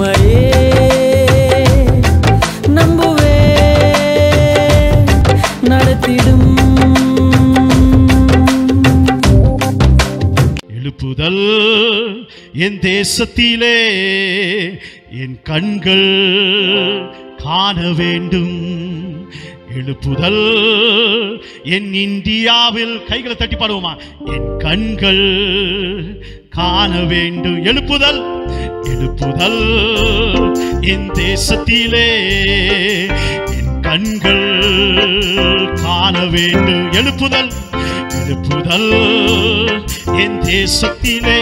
உம்மையே நம்புவே நடத்திடும். எழுப்புதல் என் தேசத்திலே என் கண்கள் காண வேண்டும். எழுப்புதல் என் இந்தியாவில் கைகளை தட்டி பாடுவோமா? என் கண்கள் காண வேண்டும். எழுப்புதல் எழுப்புதல் என் தேசத்திலே. என் கண்கள் காண வேண்டும் எழுப்புதல் எழுப்புதல் என் தேசத்திலே.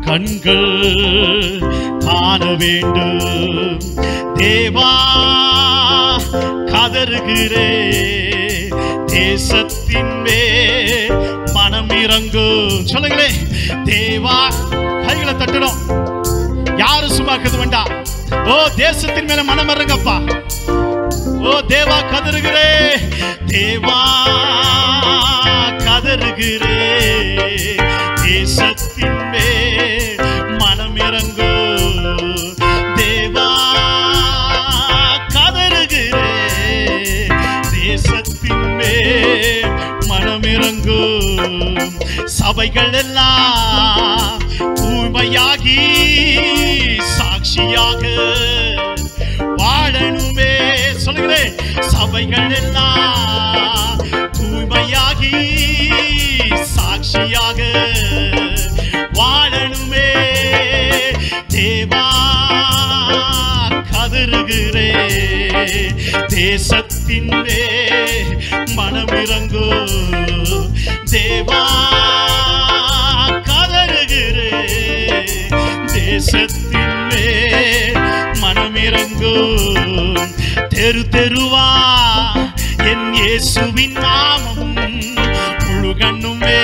கண்கள் காண வேண்டும் தேவா கதறுகிறே. தேசத்தின் மேல் மனம் இறங்கும் சொல்லுங்களே தேவா கைகளை தட்டணும். யாரும் சும்மா இருக்கிறது வேண்டாம் ஓ தேசத்தின் மேல மனம் இறங்கப்பா. ஓ தேவா கதறுகிறே. தேவா கதறுகிறே. தேசத்தின் மேல் மனம் இறங்கோ. தேவா கதறுகிறே. தேசத்தின் மேல் மனம் இறங்கோ. சபைகள் எல்லாம் தூய்மையாகி சாட்சியாக வாழணுமே. சொல்லுகிறேன் சபைகள் எல்லாம் தூய்மையாகி சாட்சியாக வாழணுமே. தேவா கதறுகிறே. தேசத்தின் மேல் மனமிறங்கோ. தேவா தேசத்தின் மேல் மனமிறங்கும். தெரு தெருவா என் இயேசுவின் நாமம் முழுகணுமே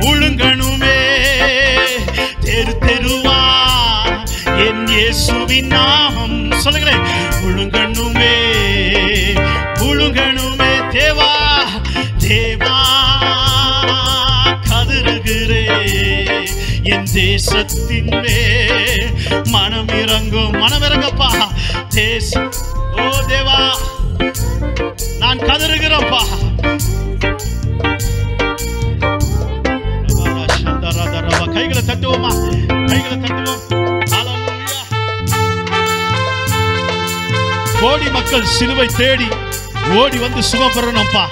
முழுங்கணுமே தெரு தெருவா என் இயேசுவின் நாமம். சொல்லுங்களேன் தேசத்தின் மேல் மனம் இறங்கும். மனம் இறங்கப்பா. தேச ஓ தேவா நான் கதறுகிறப்பா கைகளை தட்டுவோமா கைகளை தட்டுவோம். Hallelujah. கோடி மக்கள் சிலுவை தேடி ஓடி வந்து சுகம் பெறணும்ப்பா.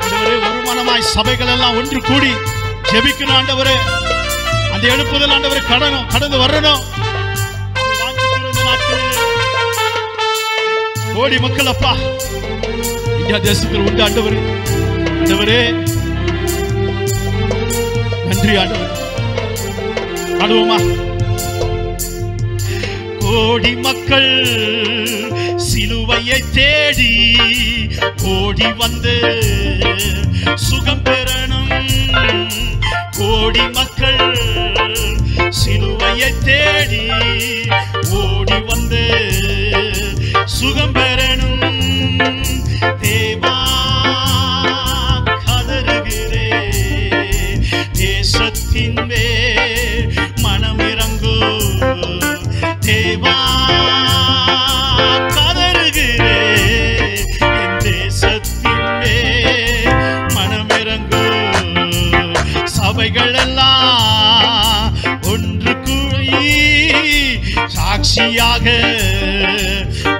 ஆண்டவரே ஒரு மனமாய் சபைகள் எல்லாம் ஒன்று கூடி ஜெபிக்கணும் ஆண்டவரே. அந்த எழுப்புதல் ஆண்டவர் கடனும் கடந்து வரணும். கோடி மக்கள் அப்பா. இந்தியா தேசத்தில் உண்டு ஆண்டவர். ஆண்டவரே நன்றி ஆண்டவர். பாடுவோமா கோடி மக்கள் சிலுவையை தேடி ஓடி வந்து சுகம் பெறணும். கோடி மக்கள் சிலுவையை தேடி ஓடி வந்து சுகம் பெறணும். தேவா கதறுகிறே. தேசத்தின் மேல் மனம் இறங்கோ தேவா சாட்சியாக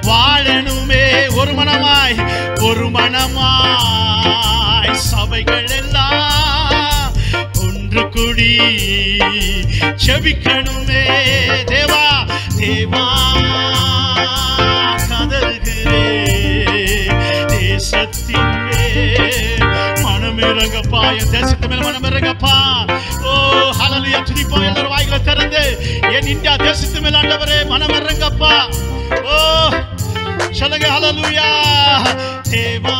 வாழணுமே. ஒரு மனமாய் ஒரு மனமாய் சபைகள் எல்லாம் ஒன்று குடி செபிக்கணுமே. தேவா தேவா கதல்கிறே தேசத்தின் இறங்கப்பா என் தேசத்து மேல மனம் இறங்கப்பா ஓ ஹலலியா துதிப்பா எல்லாரும் வாய்களை திறந்து. என் இந்தியா தேசத்து மேல ஆண்டவரே மனம் இறங்கப்பா ஓ சொல்லுங்க ஹலலுயா தேவா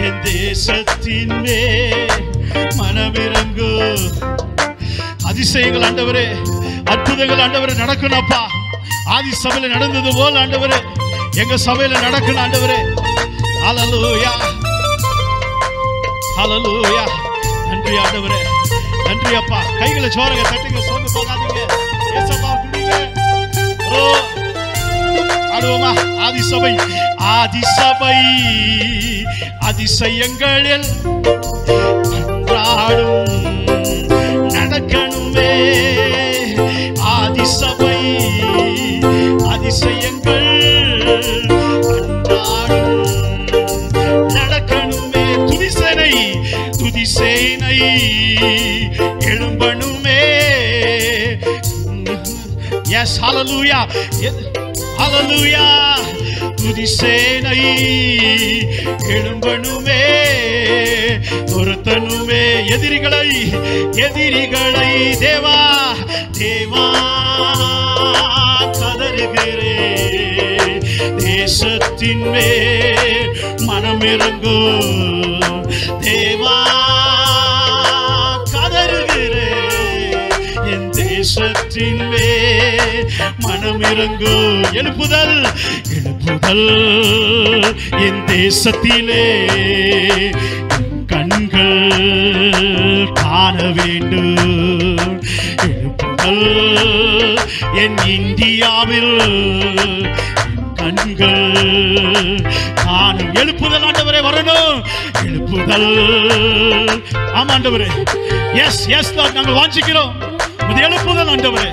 என் தேசத்தின் மே மனமிறங்கு அதிசயங்கள் ஆண்டவரே அற்புதங்கள் ஆண்டவரே நடக்கணும்ப்பா ஆதி சபையில நடந்தது போல் ஆண்டவரே எங்க சபையில நடக்கணும் ஆண்டவரே. ஹalleluya ஹalleluya நன்றி ஆண்டவரே. நன்றி அப்பா. கைகளை சோரங்க தட்டுங்க சோர்ந்து போகாதீங்க. ஏசப்பா துதிங்க ஓ ஆடுவோமா? ஆதிசபை. ஆதிசபை அதிசயங்களில் அன்றாடும் நடக்கணுமே. ஆதிசபை அதிசய துதி சேனை எழும்பணுமே. எஸ் ஹalleluya துதி சேனை எழும்பணுமே. துரத்தணுமே எதிரிகளை எதிரிகளை தேவா தேவா கதறுகிறே. தேசத்தின் மேல் மனமிறங்கு தேசத்தின் மேல் மனமிறங்கு. எழுப்புதல் எழுப்புதல். என் தேசத்திலே கண்கள் காண வேண்டும். எழுப்புதல் என் இந்தியாவில் கண்கள் காணும் எழுப்புதல் ஆண்டவரே வரணும். எழுப்புதல். ஆமாண்டவரே எஸ் எஸ் நாங்கள் வாஞ்சிக்கிறோம். இது எழுப்புதல் ஆண்டவரே.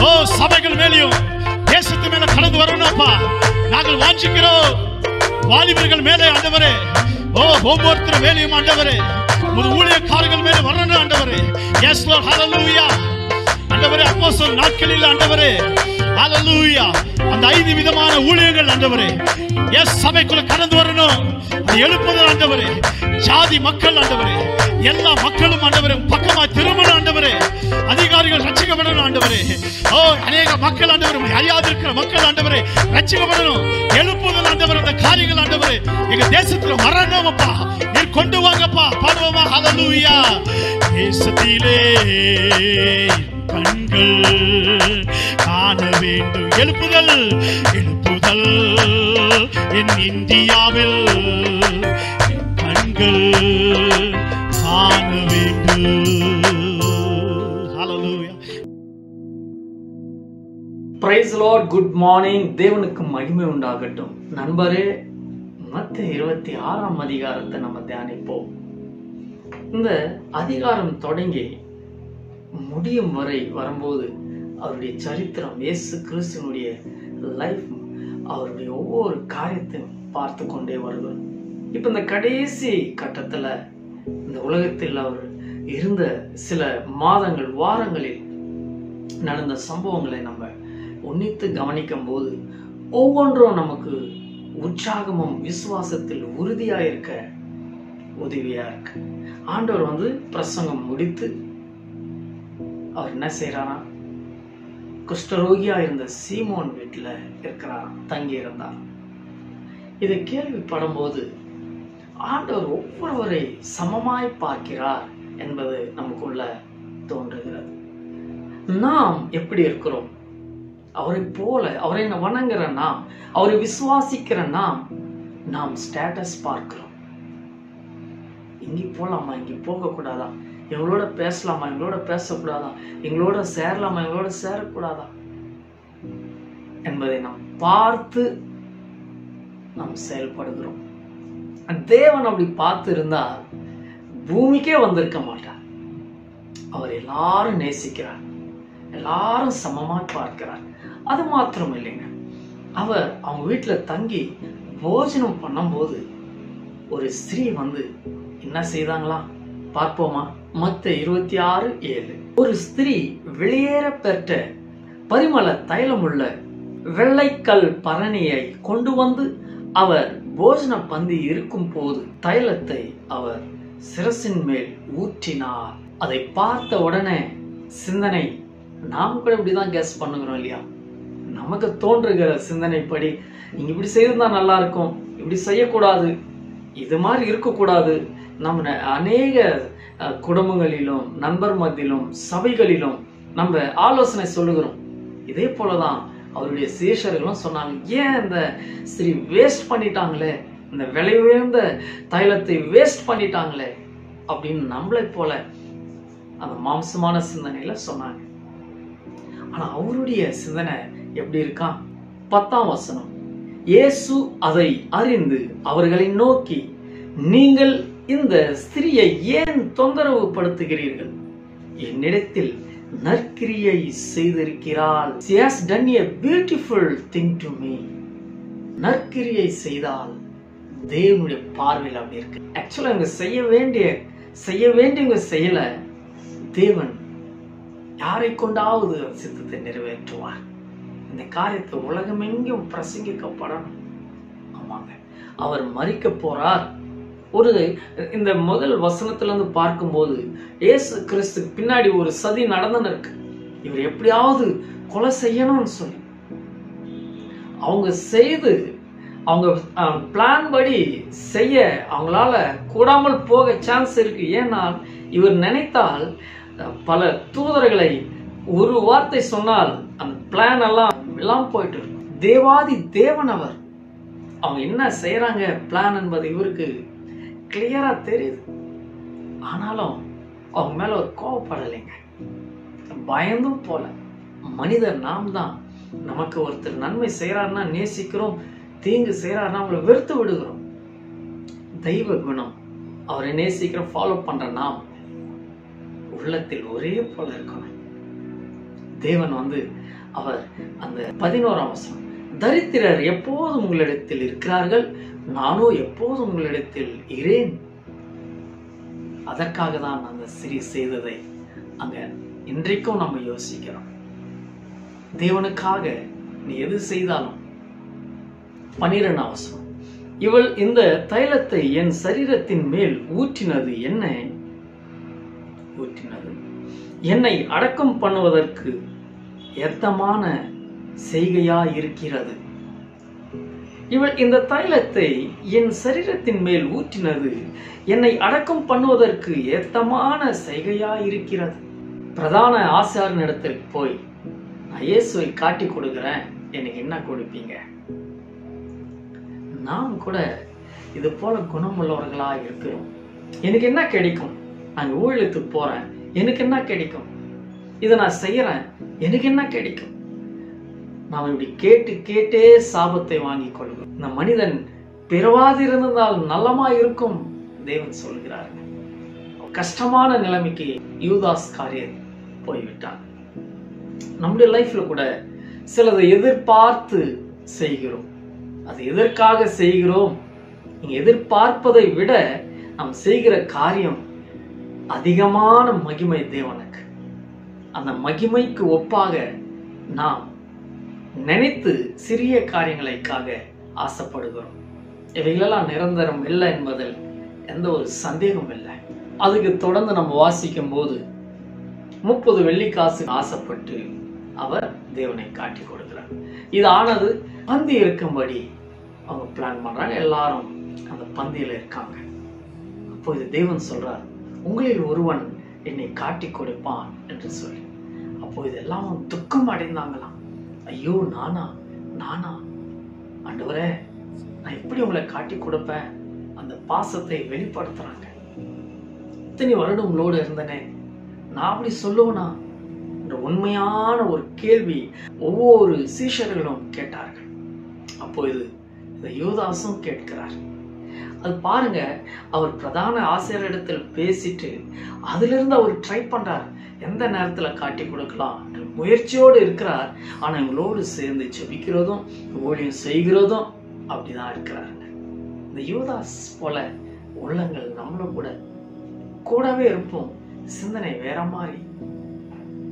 ஓ சபைகள் மேலேயும் தேசத்து மேல கடந்து வரணும்ப்பா நாங்கள் வாஞ்சிக்கிறோம். வாலிபர்கள் மேலே ஆண்டவரே. ஓ ஒவ்வொருத்தர் மேலேயும் ஆண்டவரே. உமது ஊழியக்காரர்கள் மேலே வரணும் ஆண்டவரே. எஸ் லோ ஹalleluya ஆண்டவரே அப்போஸ்தலர் நாட்களில் ஆண்டவரே. ஹalleluya அந்த ஐந்து விதமான ஊழியங்கள் ஆண்டவரே. எஸ் சபைக்குள்ள கடந்து வரணும். அது எழுப்புதல் ஆண்டவரே. ஜாதி மக்கள் ஆண்டவரே. எல்லா மக்களும் ஆண்டவரே பக்கமா திரும்ப ஆண்டவரே ஓ அநேக மக்கள் ஆண்டவரே உம்மை அறியாது இருக்கிற மக்கள் ஆண்டவரே ரட்சிக்கப்படணும் எழுப்புதல் ஆண்டவர் அந்த காரியங்கள் ஆண்டவரே. எங்க தேசத்துல வரணும் அப்பா. நீர் கொண்டு வாங்கப்பா பாடுவோமா? ஹalleluya தேசத்திலே கண்கள் காண வேண்டும். எழுப்புதல் எழுப்புதல் என் இந்தியாவில். கண்கள் காண வேண்டும். பிரைஸ் லார்ட் குட் மார்னிங் தேவனுக்கு மகிமை உண்டாகட்டும். நண்பரே மத்த இருபத்தி ஆறாம் அதிகாரத்தை நம்ம தியானிப்போம். இந்த அதிகாரம் தொடங்கி முடியும் வரை வரும்போது அவருடைய சரித்திரம் இயேசு கிறிஸ்துனுடைய லைஃப் அவருடைய ஒவ்வொரு காரியத்தையும் பார்த்து கொண்டே வருகிறோம் இப்போ இந்த கடைசி கட்டத்துல இந்த உலகத்தில் அவர் இருந்த சில மாதங்கள் வாரங்களில் நடந்த சம்பவங்களை நம்ம உன்னித்து கவனிக்கும் போது ஒவ்வொன்றும் நமக்கு உற்சாகமும் விசுவாசத்தில் உறுதியா இருக்க உதவியா இருக்கு ஆண்டவர் வந்து பிரசங்கம் முடித்து அவர் என்ன செய்யறாராம் குஷ்டரோகியா இருந்த சீமோன் வீட்டுல இருக்கிறாராம் தங்கி இருந்தார் இதை கேள்விப்படும் போது ஆண்டவர் ஒவ்வொருவரை சமமாய் பார்க்கிறார் என்பது நமக்குள்ள தோன்றுகிறது. நாம் எப்படி இருக்கிறோம்? அவரை போல அவரை வணங்குற நாம் அவரை விசுவாசிக்கிற நாம் நாம் ஸ்டேட்டஸ் பார்க்கிறோம். இங்கே போலாமா? இங்கே போக கூடாதா எங்களோட பேசலாமா? எங்களோட பேசக்கூடாதா? எங்களோட சேரலாமா? எங்களோட சேரக்கூடாதா? என்பதை நாம் பார்த்து நாம் செயல்படுகிறோம். தேவன் அப்படி பார்த்து இருந்தா பூமிக்கே வந்திருக்க மாட்டார். அவர் எல்லாரும் நேசிக்கிறார். எல்லாரும் சமமா பார்க்கிறார். அது மாத்திரம் இல்லைங்க அவர் அவங்க வீட்டுல தங்கி போஜனம் பண்ணும்போது ஒரு ஸ்திரீ வந்து என்ன செய்தாங்களா? பார்ப்போமா? மத்த இருபத்தி ஆறு ஏழு. ஒரு ஸ்திரீ வெளியேற பெற்ற பரிமள உள்ள வெள்ளைக்கல் பரணியை கொண்டு வந்து அவர் போஜன பந்தி இருக்கும் போது தைலத்தை அவர் சிரசின் மேல் ஊற்றினார். அதை பார்த்த உடனே சிந்தனை நாம் கூட இப்படிதான் கேஸ் பண்ணுகிறோம் இல்லையா? நமக்கு தோன்றுகிற சிந்தனைப்படி நீங்க இப்படி செய்திருந்தா நல்லா இருக்கும் இப்படி செய்யக்கூடாது இது மாதிரி இருக்கக்கூடாது. நம்ம அநேக அஹ், குடும்பங்களிலும் நண்பர் மத்தியிலும் சபைகளிலும் நம்ம ஆலோசனை சொல்லுகிறோம். இதே போலதான் அவருடைய சீஷர்களும் சொன்னாங்க ஏன் இந்த ஸ்ரீ வேஸ்ட் பண்ணிட்டாங்களே? இந்த விலை உயர்ந்த தைலத்தை வேஸ்ட் பண்ணிட்டாங்களே? அப்படின்னு நம்மளை போல அந்த மாம்சமான சிந்தனையில சொன்னாங்க. ஆனா அவருடைய சிந்தனை எப்படி இருக்கா? பத்தாம் வசனம். இயேசு அதை அறிந்து அவர்களை நோக்கி நீங்கள் இந்த ஸ்திரியை ஏன் தொந்தரவு படுத்துகிறீர்கள் என்னிடத்தில் நற்கிரியை செய்திருக்கிறாள். She has done a beautiful thing to me. நற்கிரியை செய்தால் தேவனுடைய பார்வையில் அப்படி இருக்கு. ஆக்சுவலா இவங்க செய்ய வேண்டிய செய்ய வேண்டியவங்க செய்யல. தேவன் யாரை கொண்டாவது சித்தத்தை நிறைவேற்றுவார்? இந்த காரியத்தை உலகமெங்கும் பிரசங்கிக்கப்படணும். ஆமாங்க. அவர் மறிக்க போறார். ஒரு இந்த முதல் வசனத்துல இருந்து பார்க்கும்போது ஏசு கிறிஸ்துக்கு பின்னாடி ஒரு சதி நடந்துன்னு இருக்கு இவர் எப்படியாவது கொலை செய்யணும்னு சொல்லி. அவங்க செய்து அவங்க பிளான் படி செய்ய அவங்களால கூடாமல் போக சான்ஸ் இருக்கு. ஏன்னா இவர் நினைத்தால் பல தூதர்களை ஒரு வார்த்தை சொன்னால் அந்த பிளான் எல்லாம் எல்லாம் போயிட்டு இருக்கும் தேவாதி தேவன் அவர். அவங்க என்ன செய்யறாங்க பிளான் என்பது இவருக்கு கிளியரா தெரியுது. ஆனாலும் அவங்க மேல ஒரு கோவப்படலைங்க. பயந்தும் போல. மனிதர் நாம் தான். நமக்கு ஒருத்தர் நன்மை செய்யறாருன்னா நேசிக்கிறோம். தீங்கு செய்யறாருன்னா அவங்களை வெறுத்து விடுகிறோம். தெய்வ குணம். அவரை நேசிக்கிறோம் ஃபாலோ பண்ற நாம் உள்ளத்தில் ஒரே போல இருக்கணும். தேவன் வந்து அவர் அந்த பதினோராம் வசனம் தரித்திரர் எப்போதும் உங்களிடத்தில் இருக்கிறார்கள்? நானோ எப்போதும் உங்களிடத்தில் இரேன் அதற்காக தான் அந்த சிறி செய்ததை அங்க இன்றைக்கும் நம்ம யோசிக்கிறோம். தேவனுக்காக நீ எது செய்தாலும் பனிரெண்டாம் வசனம் இவள் இந்த தைலத்தை என் சரீரத்தின் மேல் ஊற்றினது என்ன? ஊற்றினது. என்னை அடக்கம் பண்ணுவதற்கு ஏத்தமான செய்கையா இருக்கிறது இவள் இந்த தைலத்தை என் சரீரத்தின் மேல் ஊற்றினது என்னை அடக்கம் பண்ணுவதற்கு ஏத்தமான செய்கையா இருக்கிறது பிரதான ஆசாரின் இடத்திற்கு போய் நான் இயேசுவை காட்டி கொடுக்கிறேன். எனக்கு என்ன கொடுப்பீங்க? நாம் கூட இது போல குணமுள்ளவர்களா இருக்கிறோம் எனக்கு என்ன கிடைக்கும்? நான் ஊழியத்துக்கு போறேன். எனக்கு என்ன கிடைக்கும்? இதை நான் செய்யறேன். எனக்கு என்ன கிடைக்கும்? நாம் இப்படி கேட்டு கேட்டே சாபத்தை வாங்கிக் கொள்கிறோம். இந்த மனிதன் பிறவாதிருந்தால் நல்லமா இருக்கும் தேவன் சொல்கிறார். கஷ்டமான நிலைமைக்கு யூதாஸ் காரியர் போய்விட்டான். நம்முடைய லைஃப்ல கூட சிலதை எதிர்பார்த்து செய்கிறோம். அது எதற்காக செய்கிறோம்? நீங்க எதிர்பார்ப்பதை விட நாம் செய்கிற காரியம் அதிகமான மகிமை தேவனை அந்த மகிமைக்கு ஒப்பாக நாம் நினைத்து சிறிய காரியங்களுக்காக ஆசைப்படுகிறோம். இவைகளெல்லாம் நிரந்தரம் இல்லை என்பதில் எந்த ஒரு சந்தேகம் இல்லை. அதுக்கு தொடர்ந்து நம்ம வாசிக்கும் போது முப்பது வெள்ளிக்காசு ஆசைப்பட்டு அவர் தேவனை காட்டி கொடுக்கிறார். இது ஆனது பந்தி இருக்கும்படி அவங்க பிளான் பண்றாங்க. எல்லாரும் அந்த பந்தியில இருக்காங்க. அப்போ இது தேவன் சொல்றார் உங்களில் ஒருவன் என்னை காட்டி கொடுப்பான் என்று சொல்லி. அப்போ இதெல்லாம் துக்கம் அடைந்தாங்களாம். ஐயோ நானா நானா? ஆண்டவரே நான் எப்படி உங்களை காட்டி கொடுப்பேன்? அந்த பாசத்தை வெளிப்படுத்துறாங்க. இத்தனை வருடம் உங்களோட இருந்தனே. நான் அப்படி சொல்லுவேனா? என்ற உண்மையான ஒரு கேள்வி ஒவ்வொரு சீஷர்களும் கேட்டார்கள். அப்போ இது இந்த யூதாசும் கேட்கிறார். அது பாருங்க அவர் பிரதான ஆசிரியரிடத்தில் பேசிட்டு அதுல இருந்து அவர் ட்ரை பண்றார். எந்த நேரத்துல காட்டி கொடுக்கலாம் முயற்சியோடு இருக்கிறார். ஆனா இவங்களோடு சேர்ந்து ஜெபிக்கிறதும் ஊழியம் செய்கிறதும் அப்படிதான் இருக்கிறாருங்க இந்த யூதாஸ் போல உள்ளங்கள் நம்மளும் கூட கூடவே இருப்போம். சிந்தனை வேற மாதிரி.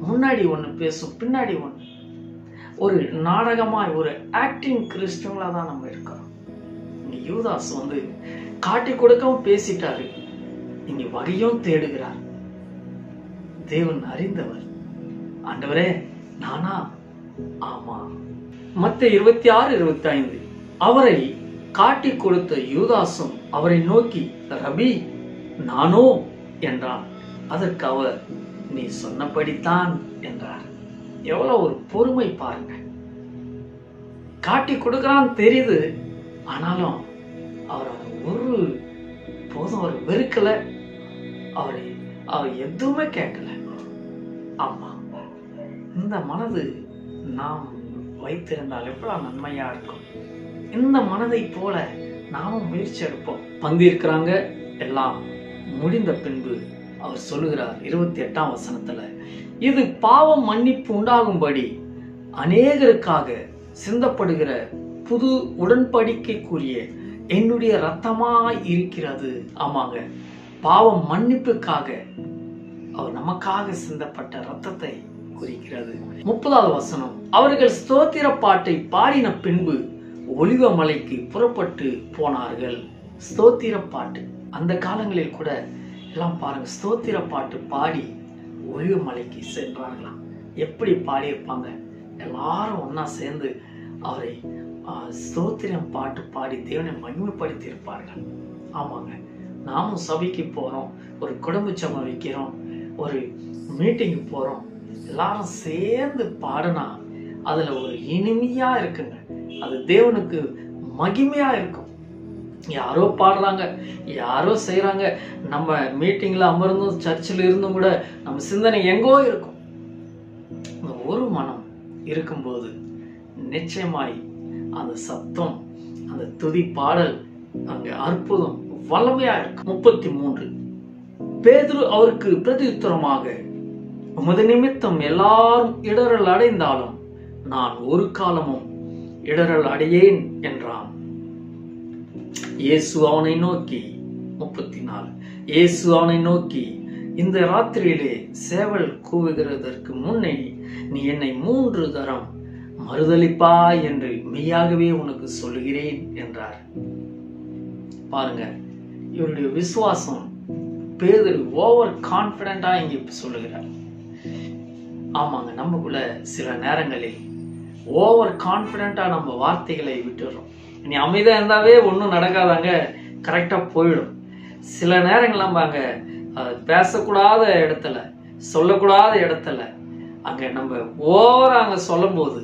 முன்னாடி ஒண்ணு பேசும் பின்னாடி ஒண்ணு. ஒரு நாடகமாய் ஒரு ஆக்டிங் கிறிஸ்டவங்களா தான் நம்ம இருக்கோம் யூதாஸ் வந்து காட்டி கொடுக்கவும் பேசிட்டாரு. இங்க வகையும் தேடுகிறார். தேவன் அறிந்தவர். ஆண்டவரே நானா? ஆமா. மத்த இருபத்தி ஆறு இருபத்தி ஐந்து அவரை காட்டி கொடுத்த யூதாசும் அவரை நோக்கி ரபி நானோ? என்றான். அதற்கு அவர் நீ சொன்னபடித்தான் என்றார். எவ்வளவு ஒரு பொறுமை பாருங்க. காட்டி கொடுக்கறான்னு தெரியுது. ஆனாலும் அவர் ஒரு போதும் அவர் வெறுக்கல. அவரை அவர் எதுவுமே கேட்கல. ஆமா. இந்த மனது நாம் வைத்திருந்தால் எவ்வளவு நன்மையா இருக்கும். இந்த மனதை போல நாமும் முயற்சி எடுப்போம். பந்திருக்கிறாங்க எல்லாம் முடிந்த பின்பு அவர் சொல்லுகிறார் இருபத்தி எட்டாம் வசனத்துல இது பாவம் மன்னிப்பு உண்டாகும்படி அநேகருக்காக சிந்தப்படுகிற புது உடன்படிக்கைக்குரிய என்னுடைய ரத்தமா இருக்கிறது. ஆமாங்க. பாவம் மன்னிப்புக்காக அவர் நமக்காக சிந்தப்பட்ட ரத்தத்தை குறிக்கிறது. முப்பதாவது வசனம் அவர்கள் ஸ்தோத்திர பாட்டை பாடின பின்பு ஒளிவமலைக்கு புறப்பட்டு போனார்கள். ஸ்தோத்திர பாட்டு. அந்த காலங்களில் கூட எல்லாம் பாருங்க ஸ்தோத்திர பாட்டு பாடி ஒளிவ மலைக்கு சென்றார்களாம். எப்படி பாடியிருப்பாங்க? எல்லாரும் ஒன்னா சேர்ந்து அவரை ஆஹ், ஸ்தோத்திரம் பாட்டு பாடி தேவனை மகிமைப்படுத்தி இருப்பார்கள் ஆமாங்க நாமும் சபைக்கு போறோம் ஒரு குடும்ப சபை வைக்கிறோம் ஒரு மீட்டிங்கு போறோம். எல்லாரும் சேர்ந்து பாடினா அதுல ஒரு இனிமையா இருக்குங்க. அது தேவனுக்கு மகிமையா இருக்கும். யாரோ பாடுறாங்க யாரோ செய்கிறாங்க நம்ம மீட்டிங்கில் அமர்ந்தும் சர்ச்சில் இருந்தும் கூட நம்ம சிந்தனை எங்கோ இருக்கும். இந்த ஒரு மனம் இருக்கும்போது நிச்சயமாய் அந்த சத்தம் அந்த துதி பாடல் அங்கே அற்புதம் வல்லமையா இருக்கும். முப்பத்தி மூன்று. பேதுரு அவருக்கு பிரதியுத்தரமாக உமது நிமித்தம் எல்லாரும் இடரல் அடைந்தாலும் நான் ஒரு காலமும் இடரல் அடையேன் என்றான். இயேசு அவனை நோக்கி முப்பத்தி நாலு இயேசு அவனை நோக்கி இந்த ராத்திரியிலே சேவல் கூவுகிறதற்கு முன்னே நீ என்னை மூன்று தரம் மறுதளிப்பா என்று மெய்யாகவே உனக்கு சொல்லுகிறேன் என்றார். பாருங்க இவருடைய விசுவாசம் பேதர் ஓவர் கான்பிடண்டா இங்க சொல்லுகிறார். ஆமாங்க நமக்குள்ள சில நேரங்களில் ஓவர் கான்பிடண்டா நம்ம வார்த்தைகளை விட்டுடுறோம். நீ அமைதியா இருந்தாவே ஒன்றும் நடக்காதாங்க கரெக்டா போயிடும். சில நேரங்கள் நம்ம அங்க பேசக்கூடாத இடத்துல சொல்லக்கூடாத இடத்துல அங்க நம்ம ஓவரா அங்க சொல்லும் போது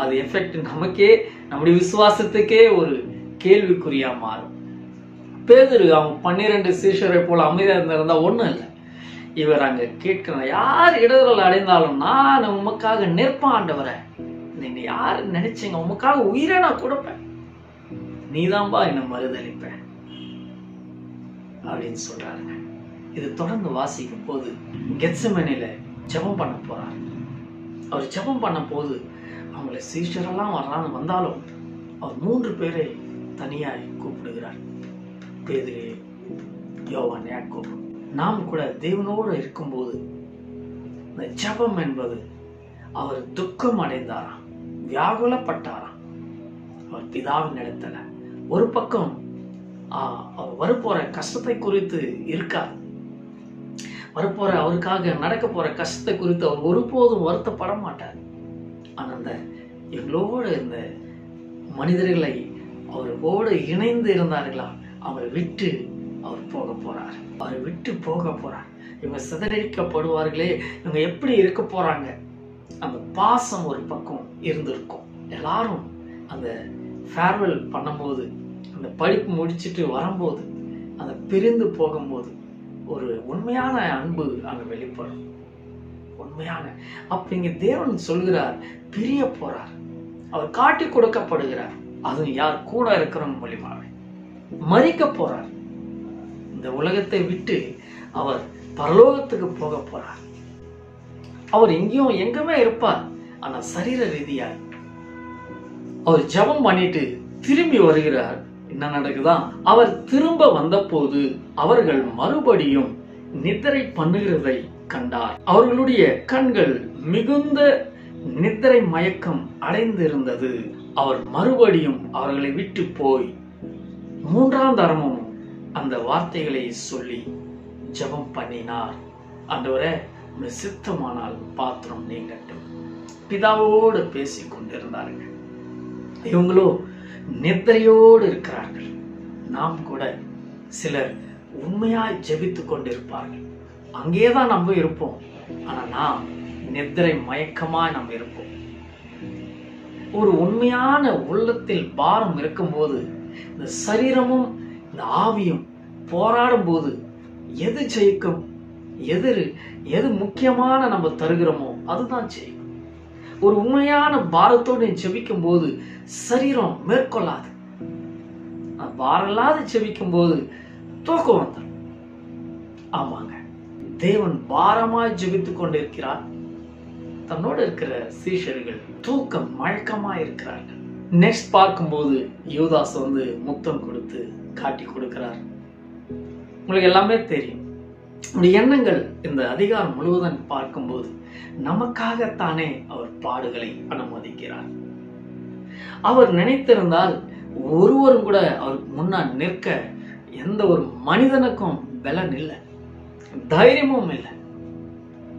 அது எஃபெக்ட் நமக்கே நம்முடைய விசுவாசத்துக்கே ஒரு கேள்விக்குறியா மாறும். பேதரு அவன் பன்னிரண்டு சீஷரை போல அமைதியாக இருந்திருந்தா ஒண்ணும் இல்லை. இவர் அங்க கேட்கிறார் யார் இடர்கள் அடைந்தாலும் நான் உமக்காக நிற்பான் ஆண்டவரே நீங்க யார் நினைச்சீங்க? உமக்காக உயிரை நான் கொடுப்பேன். நீதான்பா என்னை மறுதளிப்பேன் அப்படின்னு சொல்றாருங்க. இது தொடர்ந்து வாசிக்கும் போது கெத்சமனில ஜெபம் பண்ண போறார். அவர் ஜெபம் பண்ண போது அவங்கள சீஷரெல்லாம் வர்றாங்க வந்தாலும் அவர் மூன்று பேரை தனியாய் கூப்பிடுகிறார். பேதுரு யோவான் யாக்கோபு நாம் கூட தேவனோடு இருக்கும்போது இந்த ஜெபம் என்பது அவர் துக்கம் அடைந்தாராம் வியாகுலப்பட்டாராம். அவர் பிதாவின் இடத்துல ஒரு பக்கம் அவர் வரப்போற கஷ்டத்தை குறித்து இருக்கார். வரப்போற அவருக்காக நடக்க போற கஷ்டத்தை குறித்து அவர் ஒருபோதும் வருத்தப்பட மாட்டார். ஆனா அந்த எங்களோடு இருந்த மனிதர்களை அவரோடு இணைந்து இருந்தார்களா? அவரை விட்டு அவர் போக போறார். அவரை விட்டு போக போறார். இவங்க சிதறடிக்கப்படுவார்களே. இவங்க எப்படி இருக்க போறாங்க? அந்த பாசம் ஒரு பக்கம் இருந்திருக்கும். எல்லாரும் அந்த ஃபேர்வெல் பண்ணும்போது அந்த படிப்பு முடிச்சிட்டு வரும்போது அந்த பிரிந்து போகும்போது ஒரு உண்மையான அன்பு அங்கே வெளிப்படும். உண்மையான. அப்ப இங்க தேவன் சொல்கிறார் பிரிய போறார். அவர் காட்டி கொடுக்கப்படுகிறார். அதுவும் யார் கூட இருக்கிறவங்க மூலியமாக மறிக்க போறார். இந்த உலகத்தை விட்டு அவர் பரலோகத்துக்கு போக போறார். அவர் எங்கேயும் எங்குமே இருப்பார். ஆனா சரீர ரீதியாய் அவர் ஜெபம் பண்ணிட்டு திரும்பி வருகிறார். என்ன நடக்குதா? அவர் திரும்ப வந்தபோது அவர்கள் மறுபடியும் நித்திரை பண்ணுகிறதை கண்டார். அவர்களுடைய கண்கள் மிகுந்த நித்திரை மயக்கம் அடைந்திருந்தது. அவர் மறுபடியும் அவர்களை விட்டு போய் மூன்றாம் தரமும் அந்த வார்த்தைகளை சொல்லி ஜெபம் பண்ணினார். அந்தவரை சித்தமானால் பாத்திரம் நீங்கட்டும். பிதாவோடு பேசி கொண்டிருந்தார்கள். இவங்களோ நித்திரையோடு இருக்கிறார்கள். நாம் கூட சிலர் உண்மையாய் ஜெபித்து கொண்டிருப்பார்கள். அங்கேதான் நம்ம இருப்போம். ஆனா நாம் நித்திரை மயக்கமாய் நம்ம இருப்போம். ஒரு உண்மையான உள்ளத்தில் பாரம் இருக்கும்போது இந்த சரீரமும் இந்த ஆவியும் போராடும் போது எது ஜெயிக்கும் எது எது முக்கியமான நம்ம தருகிறோமோ அதுதான் ஜெயிக்கும். ஒரு உண்மையான பாரத்தோடு ஜெபிக்கும் போது சரீரம் மேற்கொள்ளாது. நான் பாரம் இல்லாத ஜெபிக்கும் போது தூக்கம் வந்துடும் ஆமாங்க. தேவன் பாரமாய் ஜெபித்து கொண்டிருக்கிறார். தன்னோடு இருக்கிற சீஷர்கள் தூக்கம் மழக்கமா இருக்கிறார்கள். நெக்ஸ்ட் பார்க்கும்போது யூதாஸ் வந்து முத்தம் கொடுத்து காட்டி கொடுக்கிறார். உங்களுக்கு எல்லாமே தெரியும். நம்முடைய எண்ணங்கள் இந்த அதிகாரம் முழுவதும் பார்க்கும்போது நமக்காகத்தானே அவர் பாடுகளை அனுமதிக்கிறார். அவர் நினைத்திருந்தால் ஒருவரும் கூட அவருக்கு முன்னால் நிற்க எந்த ஒரு மனிதனுக்கும் பலன் இல்லை. தைரியமும் இல்லை.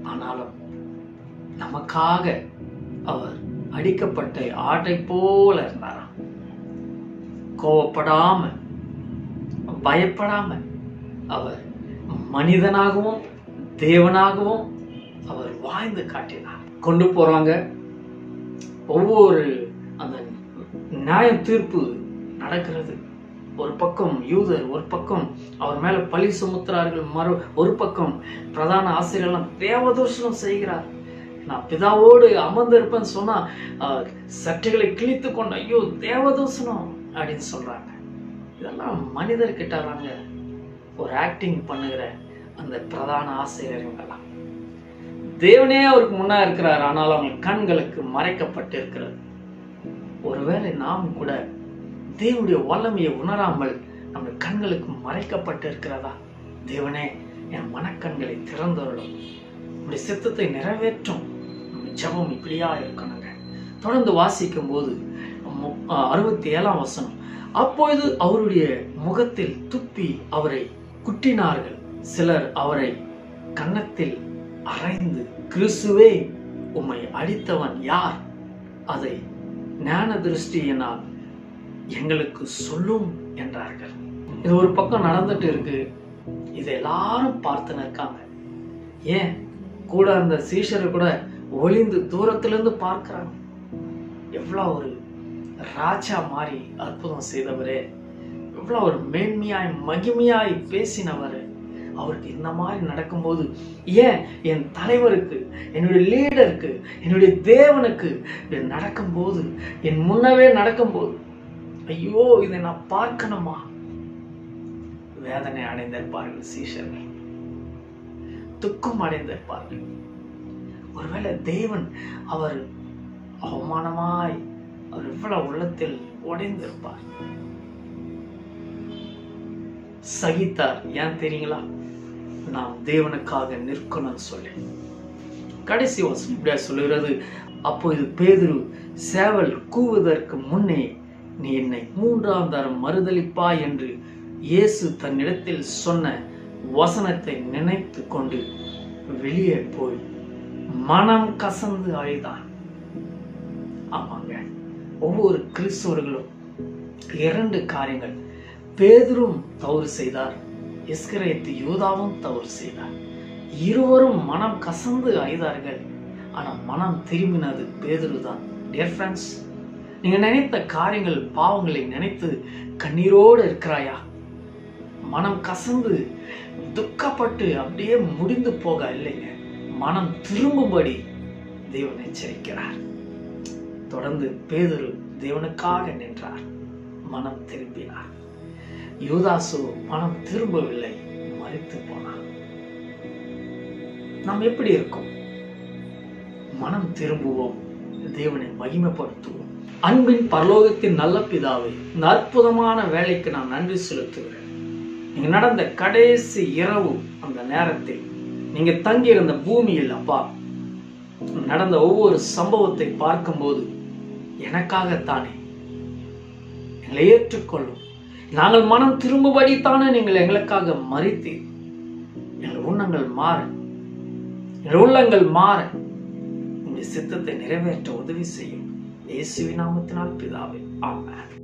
ஆனாலும் நமக்காக அவர் அடிக்கப்பட்ட ஆட்டை போல இருந்தாராம். கோவப்படாம பயப்படாம அவர் மனிதனாகவும் தேவனாகவும் அவர் வாழ்ந்து காட்டினார். கொண்டு போறாங்க. ஒவ்வொரு அந்த நியாய தீர்ப்பு நடக்கிறது. ஒரு பக்கம் யூதர் ஒரு பக்கம் அவர் மேல பழி சுமத்துறார்கள் மறு ஒரு பக்கம் பிரதான ஆசிரியர்லாம் தேவதோஷனம் செய்கிறார். நான் பிதாவோடு அமர்ந்திருப்பேன்னு சொன்னா சட்டைகளை கிழித்து கொண்டு ஐயோ தேவதூசனம் அப்படின்னு சொல்றாங்க. இதெல்லாம் மனிதர்கிட்ட தாங்க ஒரு ஆக்டிங் பண்ணுகிற அந்த பிரதான ஆசிரியர்கள்லாம் தேவனே அவருக்கு முன்னா இருக்கிறார் ஆனால் அவங்க கண்களுக்கு மறைக்கப்பட்டு இருக்கிறது ஒருவேளை நாம் கூட தேவனுடைய வல்லமையை உணராமல் நம்ம கண்களுக்கு மறைக்கப்பட்டு இருக்கிறதா தேவனே என் மனக்கண்களை திறந்தருளும். உடைய சித்தத்தை நிறைவேற்றும். ஜபம் இப்படியா இருக்கணுங்க. தொடர்ந்து வாசிக்கும் போது மு- அறுபத்தி ஏழாம் வசனம். அப்பொழுது அவருடைய முகத்தில் துப்பி அவரை குட்டினார்கள். சிலர் அவரை கன்னத்தில் அரைந்து கிறிஸ்துவே உம்மை அடித்தவன் யார்? அதை ஞான திருஷ்டியினால் எங்களுக்கு சொல்லும் என்றார்கள். இது ஒரு பக்கம் நடந்துட்டு இருக்கு. இது எல்லாரும் பார்த்து நிற்காங்க ஏன்? கூட அந்த சீஷர் கூட ஒளிந்து தூரத்துல இருந்து பார்க்கறாங்க ஒரு ராஜா மாதிரி அற்புதம் செய்தவரே. எவ்வளவு ஒரு மேன்மையாய் மகிமையாய் பேசினவர். அவருக்கு இந்த மாதிரி நடக்கும்போது ஏன் என் தலைவருக்கு என்னுடைய லீடருக்கு என்னுடைய தேவனுக்கு நடக்கும்போது என் முன்னவே நடக்கும்போது ஐயோ இதை நான் பார்க்கணுமா? வேதனை அடைந்திருப்பார்கள் சீஷர்கள். துக்கம் அடைந்திருப்பார்கள். ஒருவேளை தேவன் அவர் அவமானமாய் அவர் எவ்வளவு உள்ளத்தில் உடைந்திருப்பார். சகித்தார். ஏன் தெரியுங்களா? நாம் தேவனுக்காக நிற்கணும்னு சொல்லி. கடைசி வசனம் இப்படியா சொல்லுகிறது. அப்பொழுது பேதுரு சேவல் கூவுவதற்கு முன்னே நீ என்னை மூன்றாம் தரம் மறுதளிப்பா என்று இயேசு தன்னிடத்தில் சொன்ன வசனத்தை நினைத்து கொண்டு வெளியே போய் மனம் கசந்து அழுதான். ஆமாங்க. ஒவ்வொரு கிறிஸ்தவர்களும் இரண்டு காரியங்கள். பேதரும் தவறு செய்தார். இஸ்கரேத்து யூதாவும் தவறு செய்தார். இருவரும் மனம் கசந்து அழுதார்கள். ஆனா மனம் திரும்பினது பேதுரு தான் டியர் ஃப்ரெண்ட்ஸ் நீங்க நினைத்த காரியங்கள் பாவங்களை நினைத்து கண்ணீரோடு இருக்கிறாயா? மனம் கசந்து துக்கப்பட்டு அப்படியே முடிந்து போக இல்லைங்க. மனம் திரும்பும்படி தேவன் எச்சரிக்கிறார். தொடர்ந்து பேதுரு தேவனுக்காக நின்றார். மனம் திரும்பினார். யூதாசு மனம் திரும்பவில்லை மறித்து போனார். நாம் எப்படி இருக்கோம்? மனம் திரும்புவோம் தேவனை மகிமைப்படுத்துவோம். அன்பின் பரலோகத்தின் நல்ல பிதாவை இந்த அற்புதமான வேலைக்கு நான் நன்றி செலுத்துகிறேன். நடந்த கடைசி இரவு அந்த நேரத்தில் நீங்க தங்கி இருந்த பூமியில் அப்பா நடந்த ஒவ்வொரு சம்பவத்தை பார்க்கும்போது எனக்காகத்தானே எங்களை ஏற்றுக்கொள்ளும். நாங்கள் மனம் திரும்பும்படித்தானே நீங்கள் எங்களுக்காக மறித்தீர். எங்கள் உண்ணங்கள் மாற எங்கள் உள்ளங்கள் மாற உங்களுடைய சித்தத்தை நிறைவேற்ற உதவி செய்யும் இயேசுவின் நாமத்தினால் பிதாவே ஆமாம்